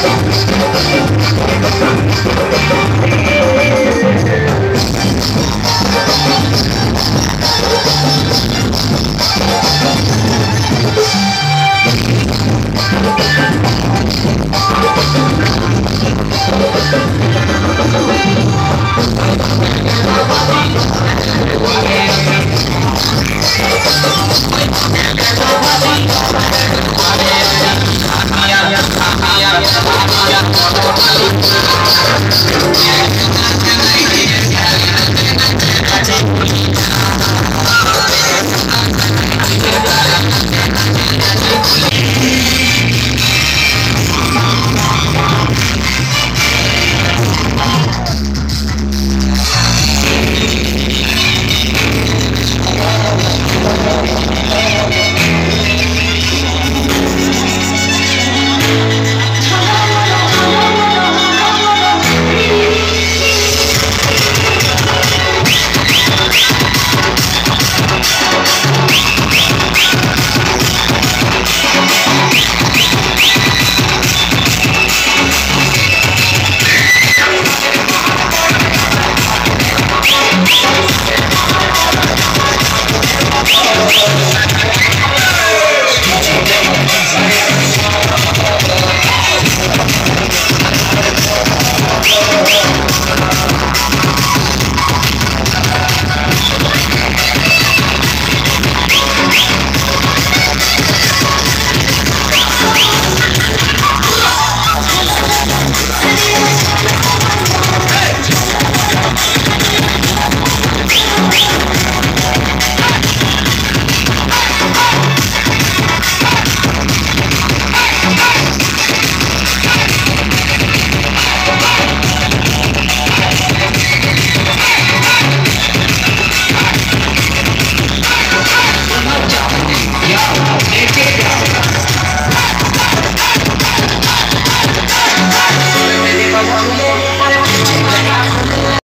Stop this.